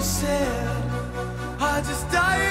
you said, I just died.